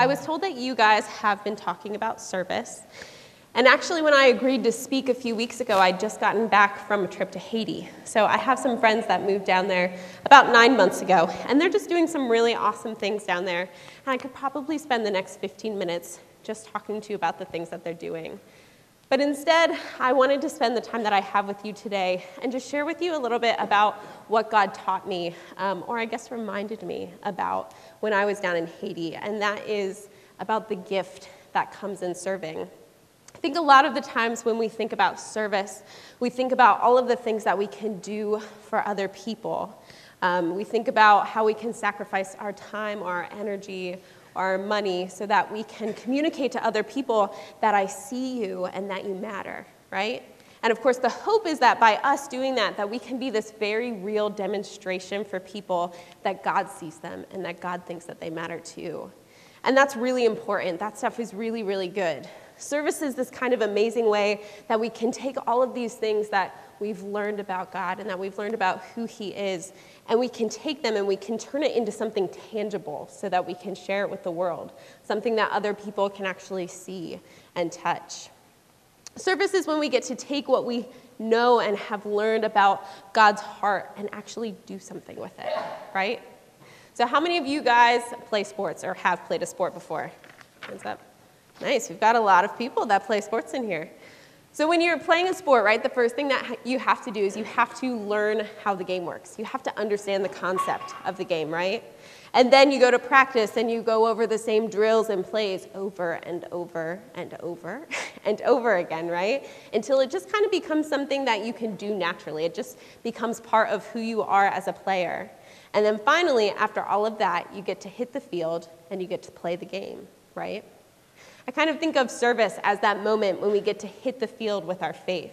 I was told that you guys have been talking about service. And actually, when I agreed to speak a few weeks ago, I'd just gotten back from a trip to Haiti. So I have some friends that moved down there about nine months ago, and they're just doing some really awesome things down there. And I could probably spend the next 15 minutes just talking to you about the things that they're doing. But instead, I wanted to spend the time that I have with you today and just share with you a little bit about what God taught me, um, or I guess reminded me about when I was down in Haiti, and that is about the gift that comes in serving. I think a lot of the times when we think about service, we think about all of the things that we can do for other people. Um, we think about how we can sacrifice our time, our energy, our money so that we can communicate to other people that I see you and that you matter, right? And of course, the hope is that by us doing that, that we can be this very real demonstration for people that God sees them and that God thinks that they matter too. And that's really important. That stuff is really, really good. Service is this kind of amazing way that we can take all of these things that we've learned about God and that we've learned about who He is, and we can take them and we can turn it into something tangible so that we can share it with the world, something that other people can actually see and touch. Service is when we get to take what we know and have learned about God's heart and actually do something with it, right? So, how many of you guys play sports or have played a sport before? Hands up. Nice, we've got a lot of people that play sports in here. So, when you're playing a sport, right, the first thing that you have to do is you have to learn how the game works. You have to understand the concept of the game, right? And then you go to practice and you go over the same drills and plays over and over and over and over again, right? Until it just kind of becomes something that you can do naturally. It just becomes part of who you are as a player. And then finally, after all of that, you get to hit the field and you get to play the game, right? I kind of think of service as that moment when we get to hit the field with our faith.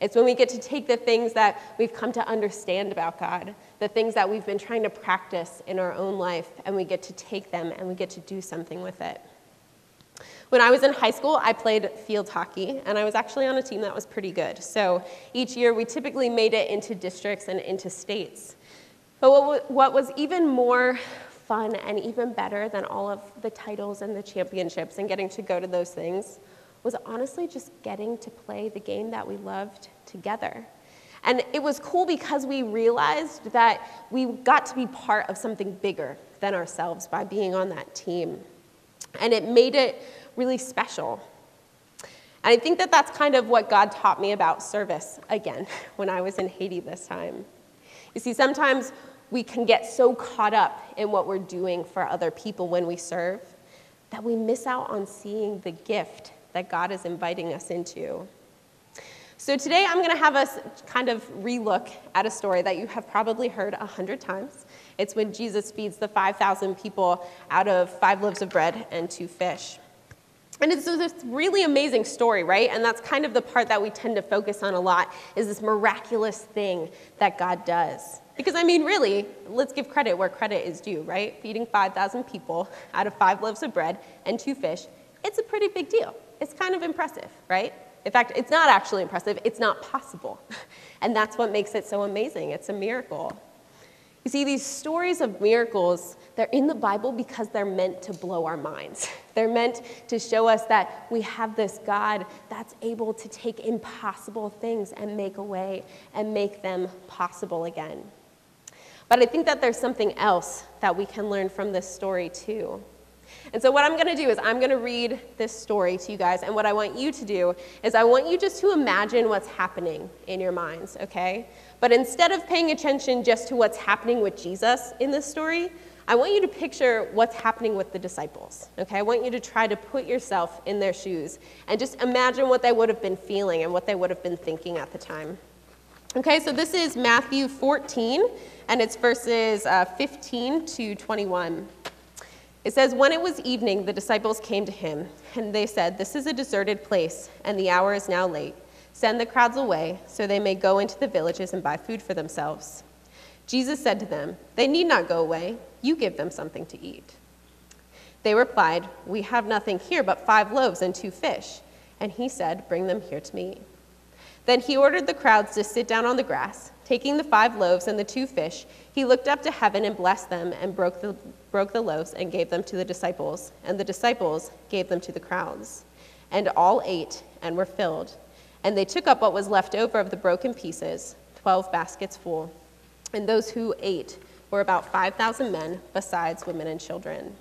It's when we get to take the things that we've come to understand about God, the things that we've been trying to practice in our own life, and we get to take them and we get to do something with it. When I was in high school, I played field hockey, and I was actually on a team that was pretty good. So each year, we typically made it into districts and into states. But what was even more fun and even better than all of the titles and the championships and getting to go to those things was honestly just getting to play the game that we loved together. And it was cool because we realized that we got to be part of something bigger than ourselves by being on that team. And it made it really special. And I think that that's kind of what God taught me about service again when I was in Haiti this time. You see, sometimes we can get so caught up in what we're doing for other people when we serve that we miss out on seeing the gift that God is inviting us into. So today I'm going to have us kind of relook at a story that you have probably heard a hundred times. It's when Jesus feeds the 5,000 people out of five loaves of bread and two fish. And it's this really amazing story, right? And that's kind of the part that we tend to focus on a lot is this miraculous thing that God does. Because, I mean, really, let's give credit where credit is due, right? Feeding 5,000 people out of five loaves of bread and two fish, it's a pretty big deal. It's kind of impressive, right? In fact, it's not actually impressive, it's not possible. And that's what makes it so amazing. It's a miracle. You see, these stories of miracles, they're in the Bible because they're meant to blow our minds. They're meant to show us that we have this God that's able to take impossible things and make a way and make them possible again. But I think that there's something else that we can learn from this story too. And so, what I'm going to do is, I'm going to read this story to you guys. And what I want you to do is, I want you just to imagine what's happening in your minds, okay? But instead of paying attention just to what's happening with Jesus in this story, I want you to picture what's happening with the disciples, okay? I want you to try to put yourself in their shoes and just imagine what they would have been feeling and what they would have been thinking at the time. Okay, so this is Matthew 14, and it's verses uh, 15 to 21. It says, When it was evening, the disciples came to him, and they said, This is a deserted place, and the hour is now late. Send the crowds away, so they may go into the villages and buy food for themselves. Jesus said to them, They need not go away. You give them something to eat. They replied, We have nothing here but five loaves and two fish. And he said, Bring them here to me. Then he ordered the crowds to sit down on the grass. Taking the five loaves and the two fish, he looked up to heaven and blessed them and broke the, broke the loaves and gave them to the disciples. And the disciples gave them to the crowds. And all ate and were filled. And they took up what was left over of the broken pieces, 12 baskets full. And those who ate were about 5,000 men, besides women and children.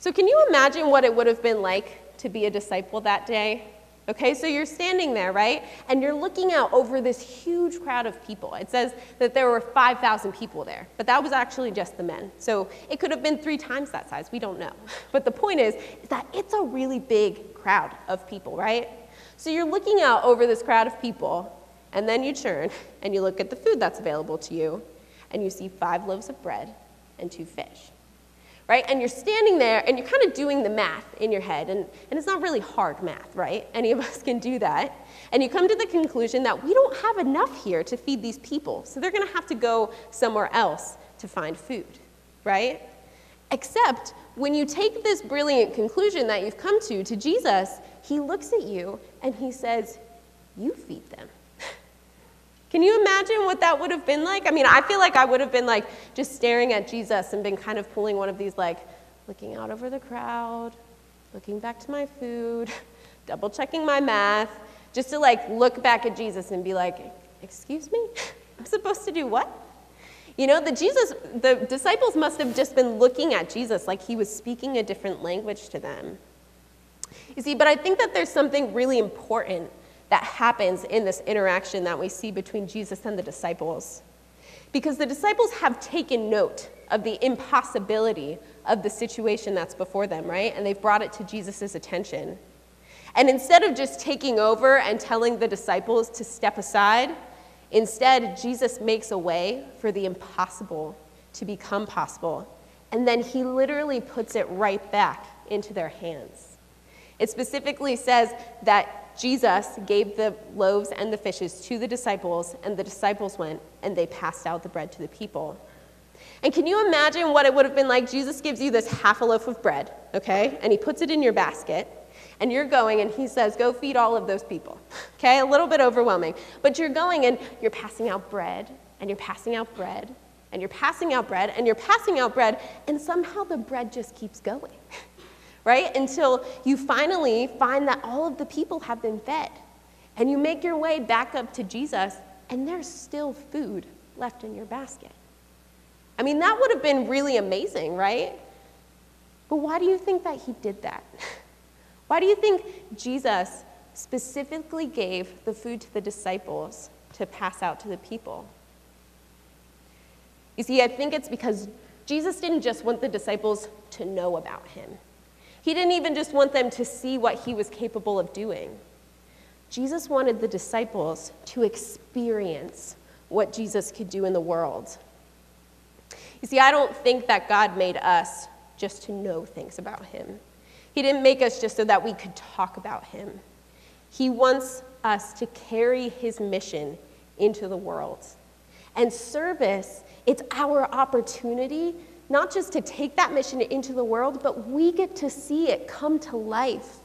So, can you imagine what it would have been like to be a disciple that day? Okay, so you're standing there, right? And you're looking out over this huge crowd of people. It says that there were 5,000 people there, but that was actually just the men. So it could have been three times that size. We don't know. But the point is, is that it's a really big crowd of people, right? So you're looking out over this crowd of people, and then you turn and you look at the food that's available to you, and you see five loaves of bread and two fish right? And you're standing there and you're kind of doing the math in your head, and, and it's not really hard math, right? Any of us can do that. And you come to the conclusion that we don't have enough here to feed these people, so they're going to have to go somewhere else to find food, right? Except when you take this brilliant conclusion that you've come to to Jesus, he looks at you and he says, You feed them. Can you imagine what that would have been like? I mean, I feel like I would have been like just staring at Jesus and been kind of pulling one of these, like looking out over the crowd, looking back to my food, double checking my math, just to like look back at Jesus and be like, Excuse me? I'm supposed to do what? You know, the Jesus, the disciples must have just been looking at Jesus like he was speaking a different language to them. You see, but I think that there's something really important that happens in this interaction that we see between Jesus and the disciples. Because the disciples have taken note of the impossibility of the situation that's before them, right? And they've brought it to Jesus' attention. And instead of just taking over and telling the disciples to step aside, instead, Jesus makes a way for the impossible to become possible. And then he literally puts it right back into their hands. It specifically says that Jesus gave the loaves and the fishes to the disciples, and the disciples went and they passed out the bread to the people. And can you imagine what it would have been like? Jesus gives you this half a loaf of bread, okay? And he puts it in your basket, and you're going, and he says, Go feed all of those people, okay? A little bit overwhelming. But you're going, and you're passing out bread, and you're passing out bread, and you're passing out bread, and you're passing out bread, and somehow the bread just keeps going. right? Until you finally find that all of the people have been fed. And you make your way back up to Jesus, and there's still food left in your basket. I mean, that would have been really amazing, right? But why do you think that he did that? Why do you think Jesus specifically gave the food to the disciples to pass out to the people? You see, I think it's because Jesus didn't just want the disciples to know about him. He didn't even just want them to see what he was capable of doing. Jesus wanted the disciples to experience what Jesus could do in the world. You see, I don't think that God made us just to know things about him. He didn't make us just so that we could talk about him. He wants us to carry his mission into the world. And service, it's our opportunity not just to take that mission into the world, but we get to see it come to life.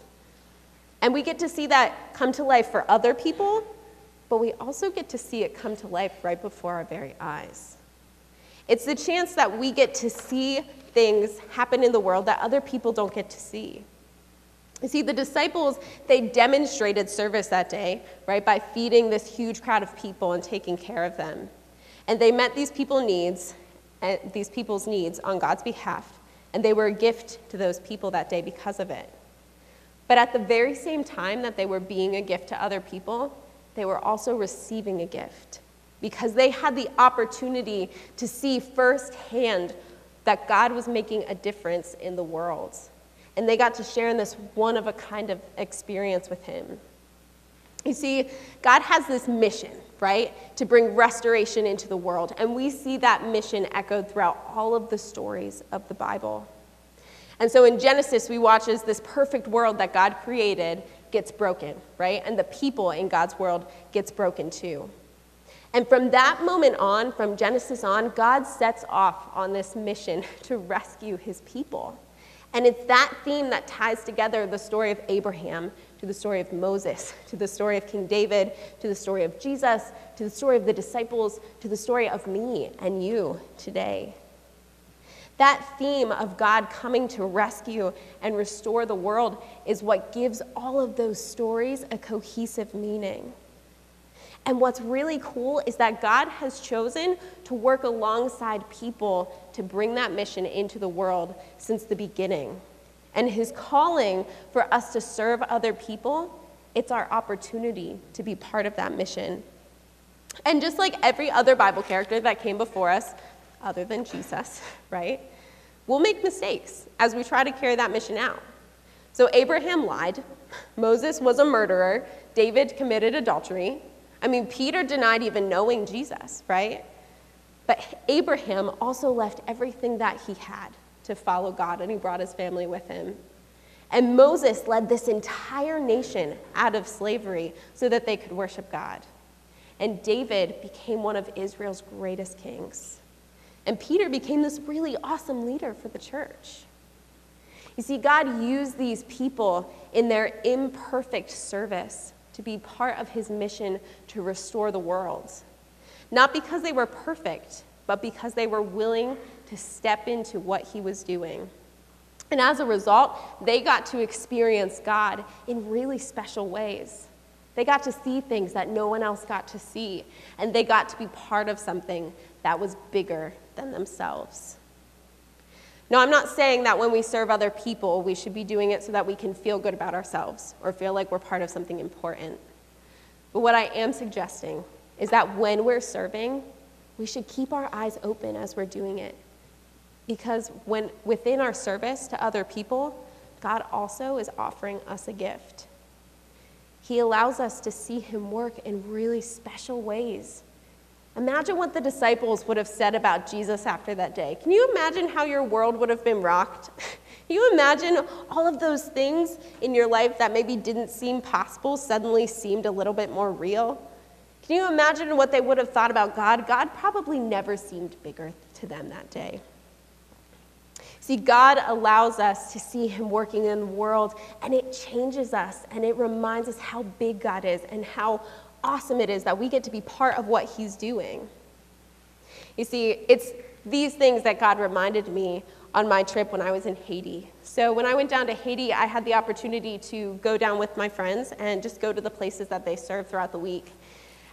And we get to see that come to life for other people, but we also get to see it come to life right before our very eyes. It's the chance that we get to see things happen in the world that other people don't get to see. You see, the disciples, they demonstrated service that day, right, by feeding this huge crowd of people and taking care of them. And they met these people's needs, Uh, these people's needs on God's behalf, and they were a gift to those people that day because of it. But at the very same time that they were being a gift to other people, they were also receiving a gift because they had the opportunity to see firsthand that God was making a difference in the world. And they got to share in this one of a kind of experience with Him. You see, God has this mission, right, to bring restoration into the world. And we see that mission echoed throughout all of the stories of the Bible. And so in Genesis, we watch as this perfect world that God created gets broken, right? And the people in God's world gets broken too. And from that moment on, from Genesis on, God sets off on this mission to rescue his people. And it's that theme that ties together the story of Abraham to the story of Moses, to the story of King David, to the story of Jesus, to the story of the disciples, to the story of me and you today. That theme of God coming to rescue and restore the world is what gives all of those stories a cohesive meaning. And what's really cool is that God has chosen to work alongside people to bring that mission into the world since the beginning. And his calling for us to serve other people, it's our opportunity to be part of that mission. And just like every other Bible character that came before us, other than Jesus, right? We'll make mistakes as we try to carry that mission out. So Abraham lied, Moses was a murderer, David committed adultery, I mean, Peter denied even knowing Jesus, right? But Abraham also left everything that he had to follow God, and he brought his family with him. And Moses led this entire nation out of slavery so that they could worship God. And David became one of Israel's greatest kings. And Peter became this really awesome leader for the church. You see, God used these people in their imperfect service to be part of his mission to restore the world. Not because they were perfect, but because they were willing to step into what he was doing. And as a result, they got to experience God in really special ways. They got to see things that no one else got to see, and they got to be part of something that was bigger than themselves. Now, I'm not saying that when we serve other people, we should be doing it so that we can feel good about ourselves or feel like we're part of something important. But what I am suggesting is that when we're serving, we should keep our eyes open as we're doing it. Because when within our service to other people, God also is offering us a gift. He allows us to see Him work in really special ways Imagine what the disciples would have said about Jesus after that day. Can you imagine how your world would have been rocked? Can you imagine all of those things in your life that maybe didn't seem possible suddenly seemed a little bit more real? Can you imagine what they would have thought about God? God probably never seemed bigger to them that day. See, God allows us to see Him working in the world, and it changes us, and it reminds us how big God is and how awesome it is that we get to be part of what He's doing. You see, it's these things that God reminded me on my trip when I was in Haiti. So, when I went down to Haiti, I had the opportunity to go down with my friends and just go to the places that they serve throughout the week.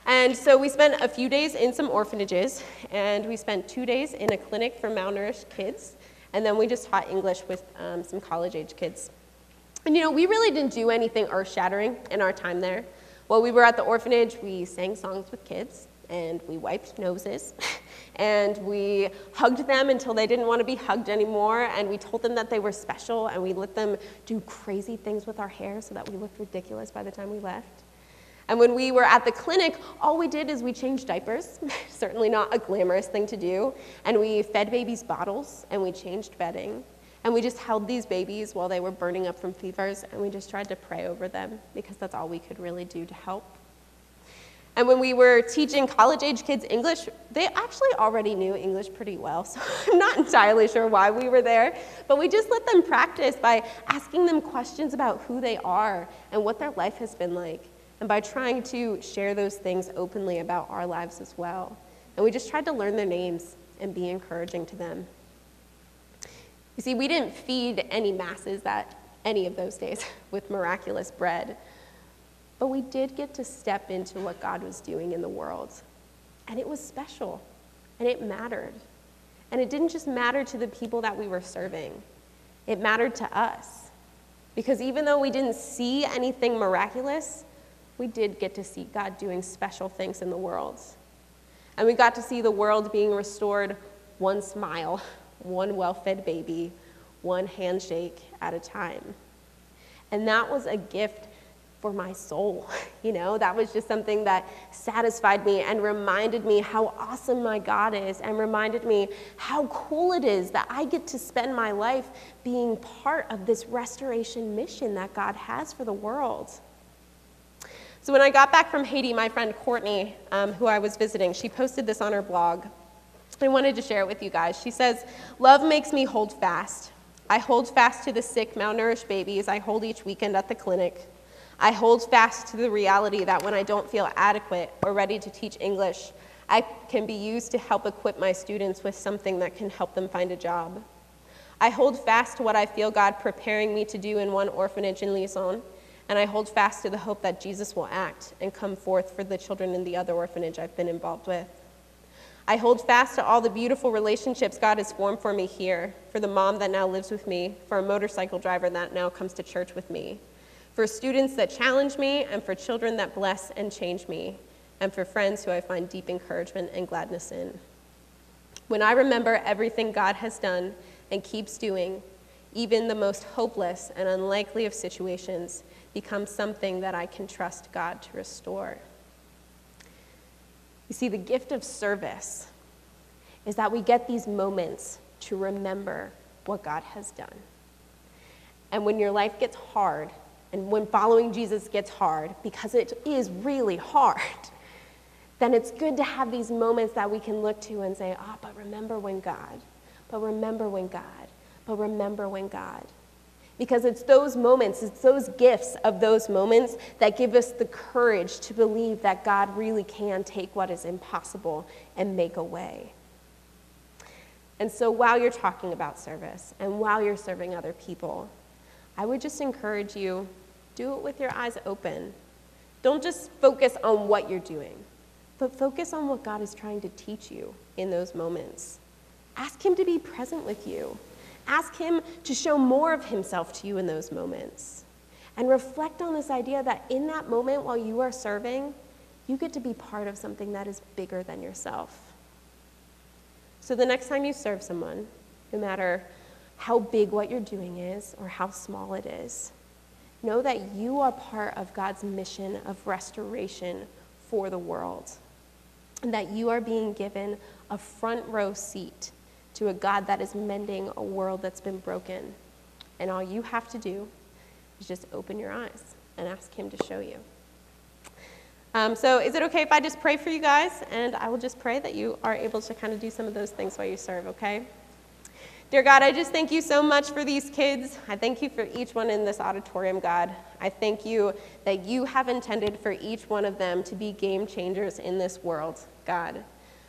And so, we spent a few days in some orphanages, and we spent two days in a clinic for malnourished kids, and then we just taught English with um, some college age kids. And you know, we really didn't do anything earth shattering in our time there. While we were at the orphanage, we sang songs with kids and we wiped noses and we hugged them until they didn't want to be hugged anymore and we told them that they were special and we let them do crazy things with our hair so that we looked ridiculous by the time we left. And when we were at the clinic, all we did is we changed diapers, certainly not a glamorous thing to do, and we fed babies bottles and we changed bedding. And we just held these babies while they were burning up from fevers, and we just tried to pray over them because that's all we could really do to help. And when we were teaching college age kids English, they actually already knew English pretty well, so I'm not entirely sure why we were there. But we just let them practice by asking them questions about who they are and what their life has been like, and by trying to share those things openly about our lives as well. And we just tried to learn their names and be encouraging to them. You see, we didn't feed any masses that any of those days with miraculous bread, but we did get to step into what God was doing in the world. And it was special, and it mattered. And it didn't just matter to the people that we were serving, it mattered to us. Because even though we didn't see anything miraculous, we did get to see God doing special things in the world. And we got to see the world being restored one smile one well fed baby, one handshake at a time. And that was a gift for my soul. You know, that was just something that satisfied me and reminded me how awesome my God is and reminded me how cool it is that I get to spend my life being part of this restoration mission that God has for the world. So when I got back from Haiti, my friend Courtney, um, who I was visiting, she posted this on her blog. I wanted to share it with you guys. She says, Love makes me hold fast. I hold fast to the sick, malnourished babies I hold each weekend at the clinic. I hold fast to the reality that when I don't feel adequate or ready to teach English, I can be used to help equip my students with something that can help them find a job. I hold fast to what I feel God preparing me to do in one orphanage in Liaison, and I hold fast to the hope that Jesus will act and come forth for the children in the other orphanage I've been involved with. I hold fast to all the beautiful relationships God has formed for me here, for the mom that now lives with me, for a motorcycle driver that now comes to church with me, for students that challenge me, and for children that bless and change me, and for friends who I find deep encouragement and gladness in. When I remember everything God has done and keeps doing, even the most hopeless and unlikely of situations become something that I can trust God to restore. You see, the gift of service is that we get these moments to remember what God has done. And when your life gets hard, and when following Jesus gets hard, because it is really hard, then it's good to have these moments that we can look to and say, ah, oh, but remember when God, but remember when God, but remember when God. Because it's those moments, it's those gifts of those moments that give us the courage to believe that God really can take what is impossible and make a way. And so while you're talking about service and while you're serving other people, I would just encourage you do it with your eyes open. Don't just focus on what you're doing, but focus on what God is trying to teach you in those moments. Ask Him to be present with you. Ask Him to show more of Himself to you in those moments. And reflect on this idea that in that moment while you are serving, you get to be part of something that is bigger than yourself. So the next time you serve someone, no matter how big what you're doing is or how small it is, know that you are part of God's mission of restoration for the world. And that you are being given a front row seat to a God that is mending a world that's been broken. And all you have to do is just open your eyes and ask Him to show you. Um, so, is it okay if I just pray for you guys? And I will just pray that you are able to kind of do some of those things while you serve, okay? Dear God, I just thank you so much for these kids. I thank you for each one in this auditorium, God. I thank you that you have intended for each one of them to be game changers in this world, God.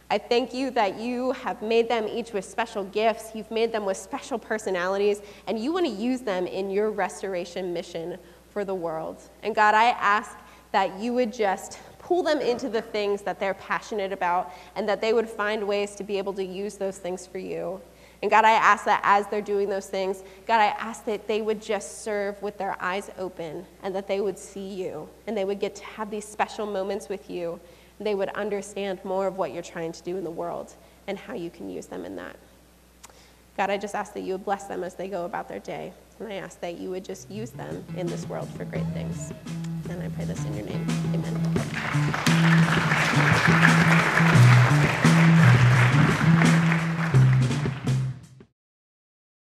I thank you that you have made them each with special gifts. You've made them with special personalities, and you want to use them in your restoration mission for the world. And God, I ask that you would just pull them into the things that they're passionate about and that they would find ways to be able to use those things for you. And God, I ask that as they're doing those things, God, I ask that they would just serve with their eyes open and that they would see you and they would get to have these special moments with you they would understand more of what you're trying to do in the world and how you can use them in that. God, I just ask that you would bless them as they go about their day. And I ask that you would just use them in this world for great things. And I pray this in your name. Amen.